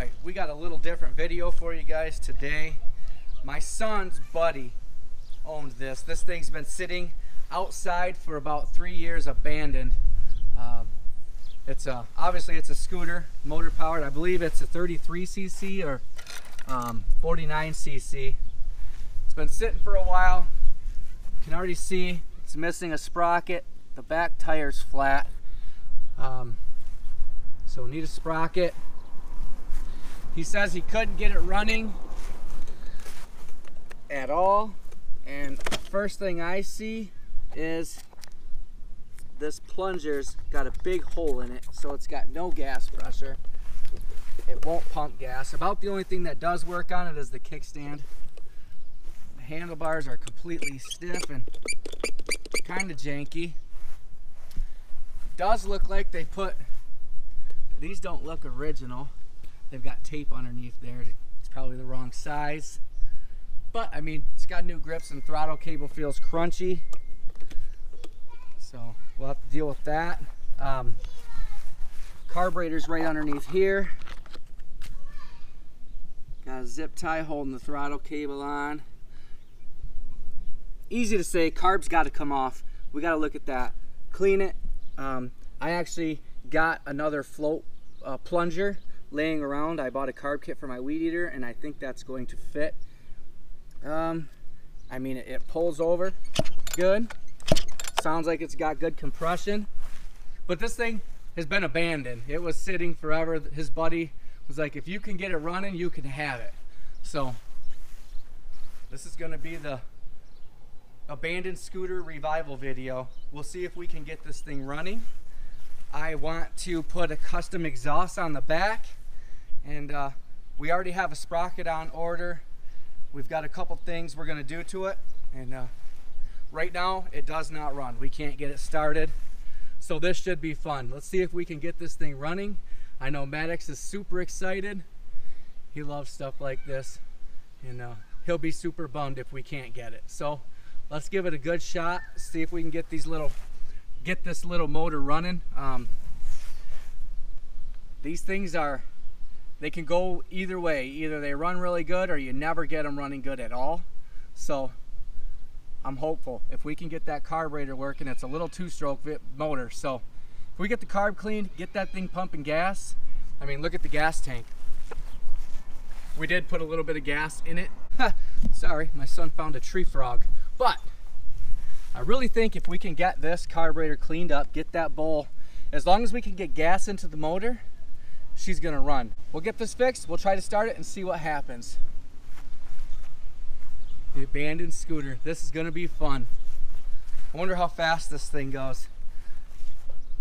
right, we got a little different video for you guys today. My son's buddy owned this. This thing's been sitting outside for about three years, abandoned. Um, it's a obviously it's a scooter, motor powered. I believe it's a 33 cc or um, 49 cc. It's been sitting for a while. You can already see it's missing a sprocket. The back tire's flat. Um, so we need a sprocket. He says he couldn't get it running at all. And first thing I see is this plunger's got a big hole in it, so it's got no gas pressure. It won't pump gas. About the only thing that does work on it is the kickstand. The handlebars are completely stiff and kind of janky. Does look like they put, these don't look original. They've got tape underneath there. It's probably the wrong size. But I mean, it's got new grips and throttle cable feels crunchy. So we'll have to deal with that. Um, carburetor's right underneath here. Got a zip tie holding the throttle cable on. Easy to say, carb's got to come off. We got to look at that. Clean it. Um, I actually got another float uh, plunger laying around. I bought a carb kit for my weed eater and I think that's going to fit. Um, I mean, it, it pulls over good. Sounds like it's got good compression. But this thing has been abandoned. It was sitting forever. His buddy was like, if you can get it running, you can have it. So this is gonna be the abandoned scooter revival video. We'll see if we can get this thing running. I want to put a custom exhaust on the back and uh, we already have a sprocket on order. We've got a couple things we're gonna do to it and uh, right now it does not run. We can't get it started. So this should be fun. Let's see if we can get this thing running. I know Maddox is super excited. He loves stuff like this and uh, he'll be super bummed if we can't get it. So let's give it a good shot. See if we can get these little, get this little motor running. Um, these things are they can go either way. Either they run really good or you never get them running good at all. So I'm hopeful. If we can get that carburetor working, it's a little two-stroke motor. So if we get the carb cleaned, get that thing pumping gas. I mean, look at the gas tank. We did put a little bit of gas in it. Sorry, my son found a tree frog. But I really think if we can get this carburetor cleaned up, get that bowl, as long as we can get gas into the motor, she's gonna run. We'll get this fixed, we'll try to start it and see what happens. The abandoned scooter. This is gonna be fun. I wonder how fast this thing goes.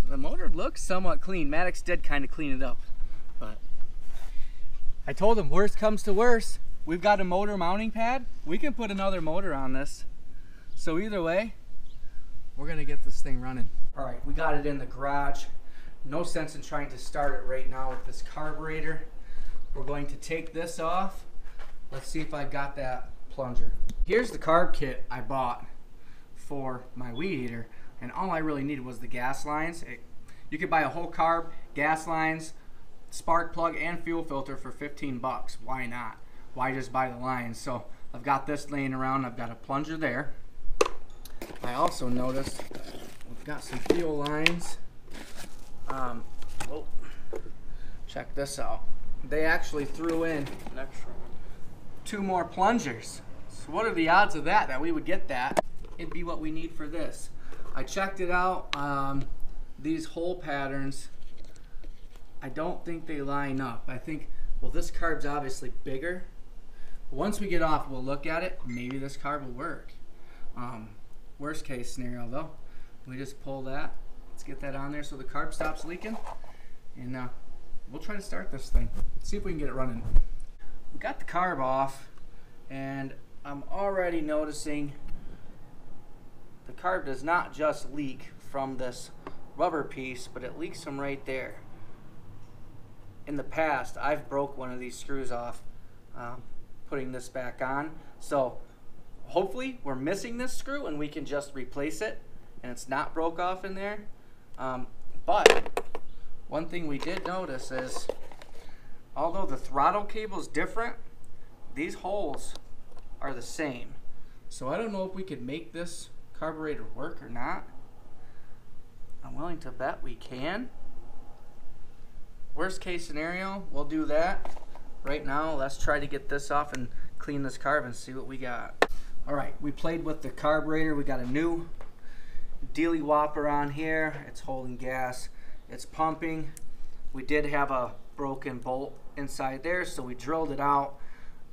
The motor looks somewhat clean. Maddox did kind of clean it up, but I told him worst comes to worst. We've got a motor mounting pad. We can put another motor on this. So either way, we're gonna get this thing running. All right, we got it in the garage. No sense in trying to start it right now with this carburetor. We're going to take this off. Let's see if I got that plunger. Here's the carb kit I bought for my weed eater and all I really needed was the gas lines. It, you could buy a whole carb, gas lines, spark plug, and fuel filter for 15 bucks. Why not? Why just buy the lines? So I've got this laying around. I've got a plunger there. I also noticed we've got some fuel lines um, oh, check this out. They actually threw in two more plungers. So what are the odds of that, that we would get that? It'd be what we need for this. I checked it out. Um, these hole patterns, I don't think they line up. I think, well, this carb's obviously bigger. Once we get off, we'll look at it. Maybe this carb will work. Um, worst case scenario, though, we just pull that get that on there so the carb stops leaking. And uh, we'll try to start this thing. See if we can get it running. We got the carb off and I'm already noticing the carb does not just leak from this rubber piece, but it leaks from right there. In the past, I've broke one of these screws off um, putting this back on. So hopefully we're missing this screw and we can just replace it and it's not broke off in there. Um, but one thing we did notice is although the throttle cable is different, these holes are the same. So I don't know if we could make this carburetor work or not. I'm willing to bet we can. Worst case scenario, we'll do that. Right now, let's try to get this off and clean this carb and see what we got. All right, we played with the carburetor. We got a new dealy whopper on here. It's holding gas. It's pumping. We did have a broken bolt inside there, so we drilled it out.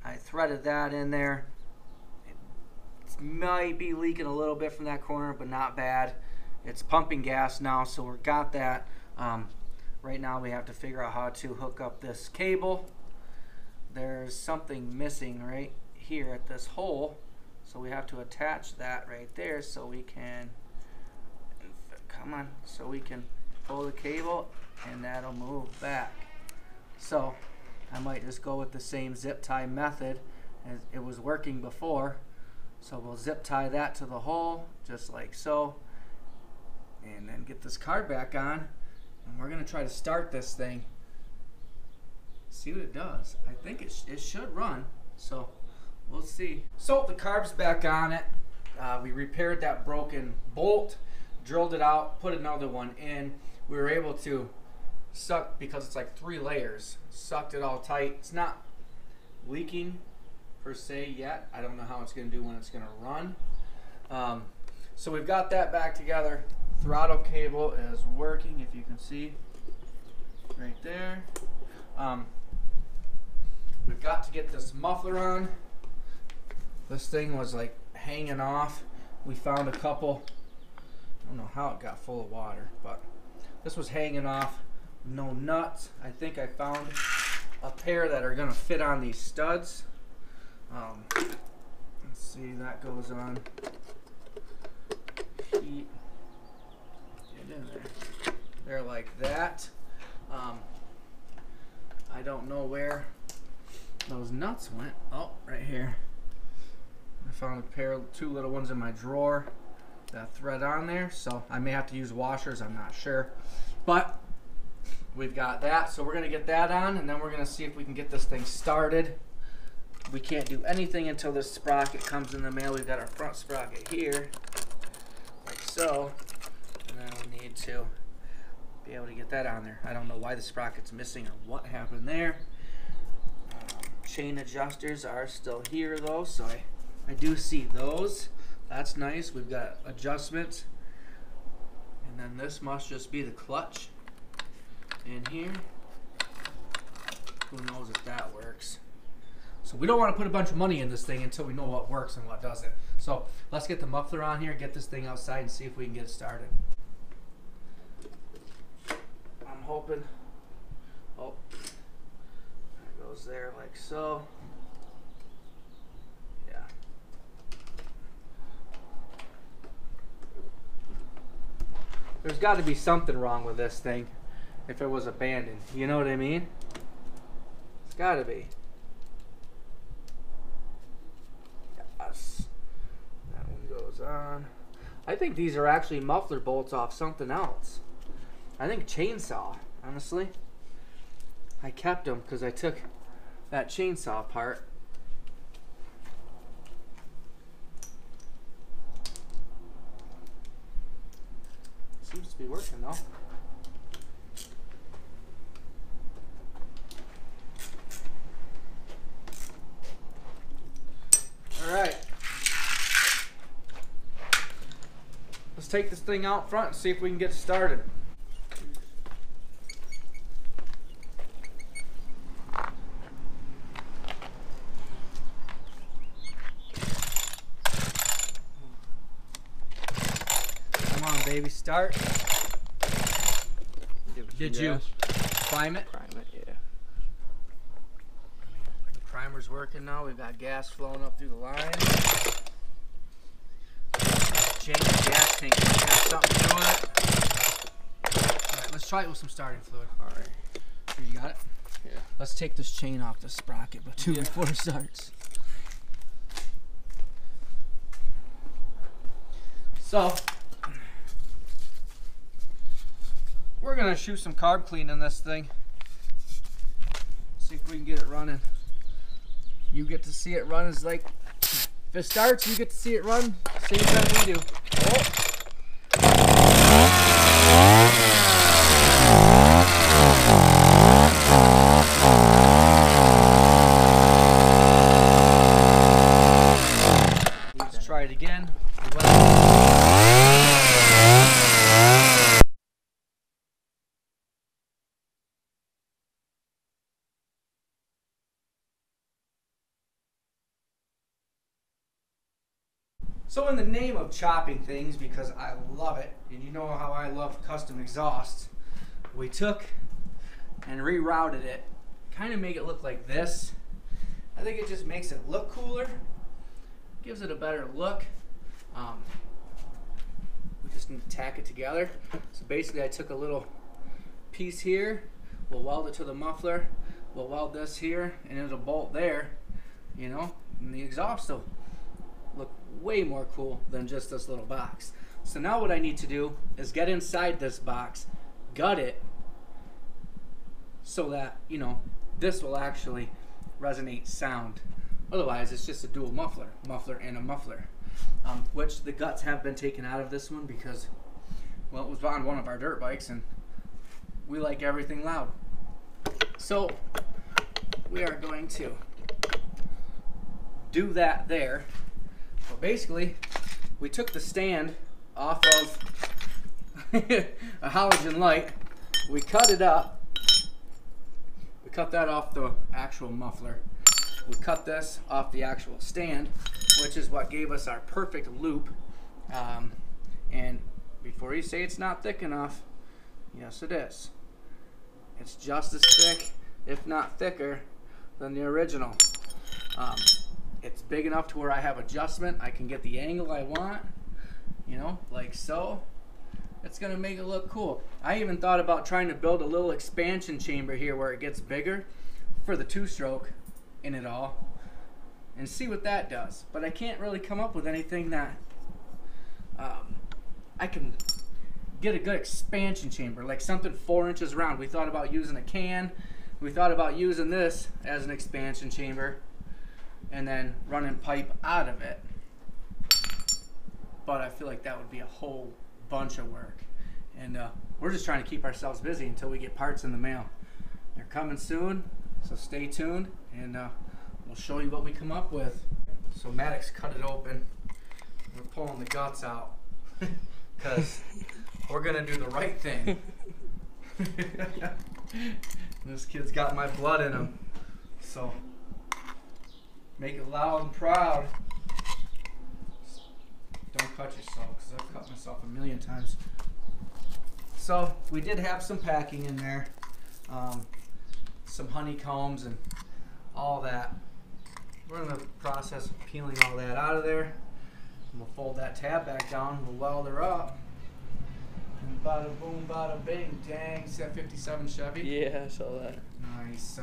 I threaded that in there. It might be leaking a little bit from that corner, but not bad. It's pumping gas now, so we've got that. Um, right now we have to figure out how to hook up this cable. There's something missing right here at this hole, so we have to attach that right there so we can, come on, so we can pull the cable and that'll move back. So I might just go with the same zip tie method as it was working before. So we'll zip tie that to the hole just like so and then get this carb back on and we're gonna try to start this thing. See what it does. I think it, sh it should run so we'll see. So the carb's back on it. Uh, we repaired that broken bolt drilled it out put another one in. We were able to suck because it's like three layers sucked it all tight. It's not leaking per se yet. I don't know how it's gonna do when it's gonna run. Um, so we've got that back together. Throttle cable is working if you can see right there. Um, we've got to get this muffler on. This thing was like hanging off. We found a couple I don't know how it got full of water but this was hanging off no nuts I think I found a pair that are gonna fit on these studs um, let's see that goes on heat Get in there. They're like that. Um, I don't know where those nuts went. Oh, right here. I found a pair two little ones in my drawer. That thread on there, so I may have to use washers. I'm not sure, but we've got that. So we're gonna get that on, and then we're gonna see if we can get this thing started. We can't do anything until this sprocket comes in the mail. We've got our front sprocket here, like so and I need to be able to get that on there. I don't know why the sprocket's missing or what happened there. Um, chain adjusters are still here though, so I, I do see those. That's nice. We've got adjustments. And then this must just be the clutch in here. Who knows if that works. So we don't want to put a bunch of money in this thing until we know what works and what doesn't. So let's get the muffler on here, get this thing outside and see if we can get it started I'm hoping. Oh, that goes there like so. There's got to be something wrong with this thing if it was abandoned. You know what I mean? It's got to be. Yes. That one goes on. I think these are actually muffler bolts off something else. I think chainsaw, honestly. I kept them because I took that chainsaw apart. Be working though. All right. Let's take this thing out front and see if we can get started. Come on, baby, start. Did you prime it? Prime it, yeah. The primer's working now. We've got gas flowing up through the line. Change the gas tank. Got something to it. All right, let's try it with some starting fluid. All right. Here, you got it? Yeah. Let's take this chain off the sprocket, but two yeah. before it starts. So, we're gonna shoot some carb clean in this thing. see if we can get it running. You get to see it run as like, if it starts, you get to see it run same time we do. Oh. Let's try it again. So in the name of chopping things, because I love it, and you know how I love custom exhausts, we took and rerouted it, kind of make it look like this. I think it just makes it look cooler, gives it a better look. Um, we just need to tack it together. So basically I took a little piece here, we'll weld it to the muffler, we'll weld this here, and it'll bolt there, you know, and the exhaust will way more cool than just this little box. So now what I need to do is get inside this box, gut it, so that, you know, this will actually resonate sound. Otherwise, it's just a dual muffler, muffler and a muffler, um, which the guts have been taken out of this one because, well, it was on one of our dirt bikes and we like everything loud. So we are going to do that there. Well, basically, we took the stand off of a halogen light. We cut it up. We cut that off the actual muffler. We cut this off the actual stand, which is what gave us our perfect loop. Um, and before you say it's not thick enough, yes it is. It's just as thick, if not thicker, than the original. Um, it's big enough to where I have adjustment. I can get the angle I want, you know, like so. It's gonna make it look cool. I even thought about trying to build a little expansion chamber here where it gets bigger for the two-stroke in it all and see what that does. But I can't really come up with anything that um, I can get a good expansion chamber, like something four inches round. We thought about using a can. We thought about using this as an expansion chamber and then running pipe out of it. But I feel like that would be a whole bunch of work. And uh, we're just trying to keep ourselves busy until we get parts in the mail. They're coming soon, so stay tuned and uh, we'll show you what we come up with. So Maddox cut it open. We're pulling the guts out because we're gonna do the right thing. this kid's got my blood in him. So make it loud and proud. Don't cut yourself because I've cut myself a million times. So we did have some packing in there, um, some honeycombs and all that. We're in the process of peeling all that out of there. And we'll fold that tab back down. We'll weld her up. And bada boom, bada bing, dang, set 57 Chevy. Yeah, I saw that. Nice.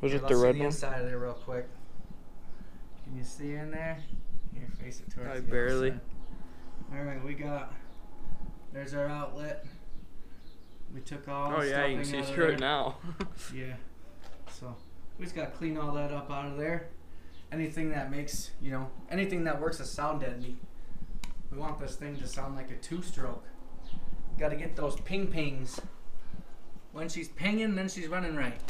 Was Here, it let's the see red the one? inside of there real quick. Can you see in there? Here, face it towards I the other barely. side. All right, we got. There's our outlet. We took all. Oh the yeah, you can stuffing see through it now. Yeah. So we just gotta clean all that up out of there. Anything that makes you know anything that works as sound deadening. We want this thing to sound like a two-stroke. Got to get those ping pings. When she's pinging, then she's running right.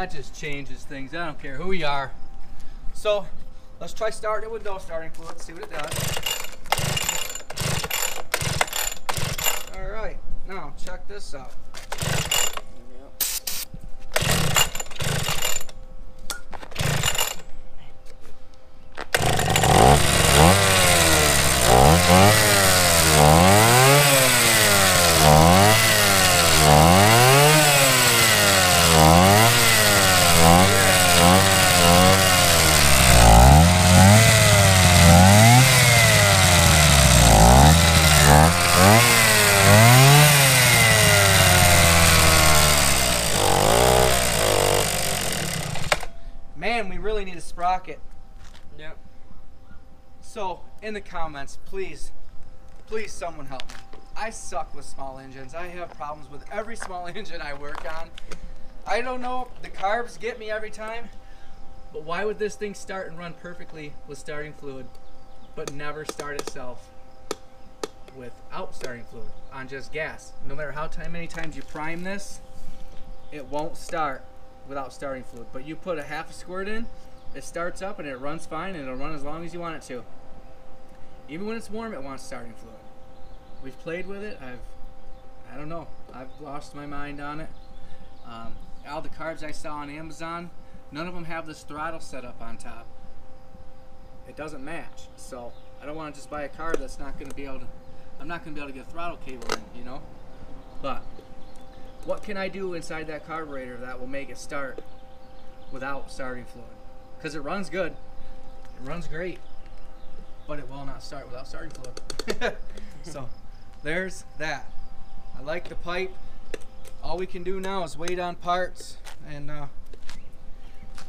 That just changes things. I don't care who we are. So let's try starting it with no starting fluid, see what it does. All right, now check this out. Man, we really need a sprocket. Yep. So, in the comments, please, please someone help me. I suck with small engines. I have problems with every small engine I work on. I don't know, the carbs get me every time, but why would this thing start and run perfectly with starting fluid, but never start itself without starting fluid on just gas? No matter how time, many times you prime this, it won't start without starting fluid. But you put a half a squirt in, it starts up and it runs fine and it'll run as long as you want it to. Even when it's warm, it wants starting fluid. We've played with it. I've, I don't know. I've lost my mind on it. Um, all the carbs I saw on Amazon, none of them have this throttle set up on top. It doesn't match. So I don't want to just buy a carb that's not going to be able to. I'm not going to be able to get a throttle cable in, you know. But what can I do inside that carburetor that will make it start without starting fluid? Because it runs good, it runs great, but it will not start without starting fluid. so there's that. I like the pipe. All we can do now is wait on parts, and uh,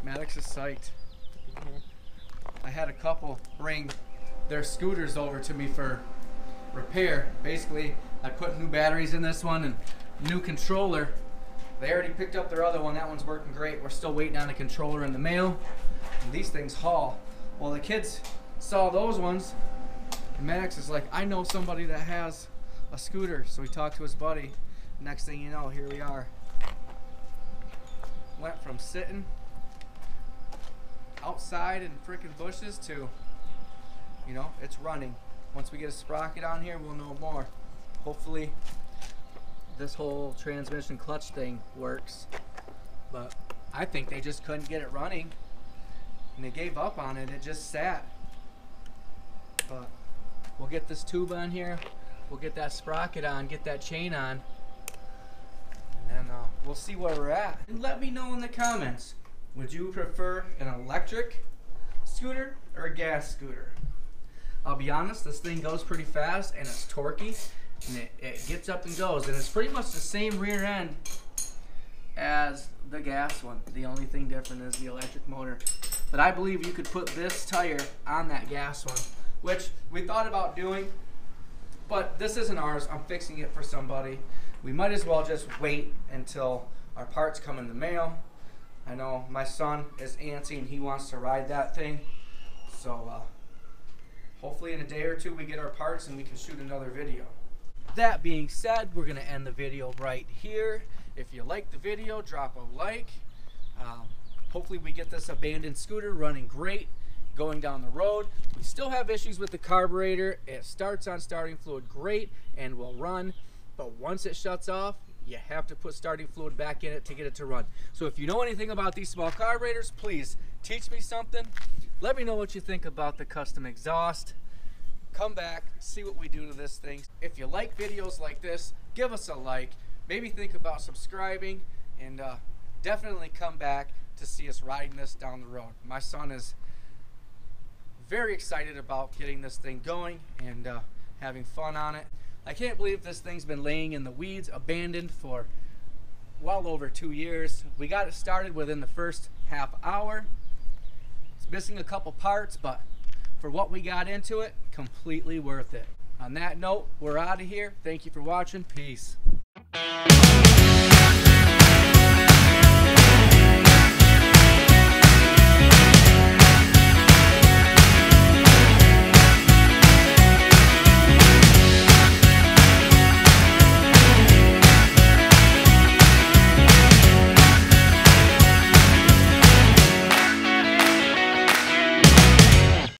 Maddox is psyched. I had a couple bring their scooters over to me for repair. Basically, I put new batteries in this one and new controller. They already picked up their other one. That one's working great. We're still waiting on the controller in the mail. And these things haul. Well, the kids saw those ones. And Maddox is like, I know somebody that has a scooter. So he talked to his buddy. Next thing you know, here we are. Went from sitting outside in freaking bushes to, you know, it's running. Once we get a sprocket on here, we'll know more. Hopefully, this whole transmission clutch thing works. But I think they just couldn't get it running. And they gave up on it. It just sat. But we'll get this tube on here. We'll get that sprocket on, get that chain on. And uh, we'll see where we're at. And let me know in the comments. Would you prefer an electric scooter or a gas scooter? I'll be honest, this thing goes pretty fast and it's torquey and it, it gets up and goes and it's pretty much the same rear end as the gas one. The only thing different is the electric motor. But I believe you could put this tire on that gas one, which we thought about doing, but this isn't ours. I'm fixing it for somebody. We might as well just wait until our parts come in the mail. I know my son is antsy and he wants to ride that thing. So uh, hopefully in a day or two we get our parts and we can shoot another video. That being said, we're to end the video right here. If you like the video, drop a like. Um, hopefully we get this abandoned scooter running great going down the road. We still have issues with the carburetor. It starts on starting fluid great and will run, but once it shuts off, you have to put starting fluid back in it to get it to run. So if you know anything about these small carburetors, please teach me something. Let me know what you think about the custom exhaust. Come back, see what we do to this thing. If you like videos like this, give us a like. Maybe think about subscribing and uh, definitely come back to see us riding this down the road. My son is very excited about getting this thing going and uh, having fun on it. I can't believe this thing's been laying in the weeds, abandoned for well over two years. We got it started within the first half hour. It's missing a couple parts, but for what we got into it, completely worth it. On that note, we're out of here. Thank you for watching. Peace.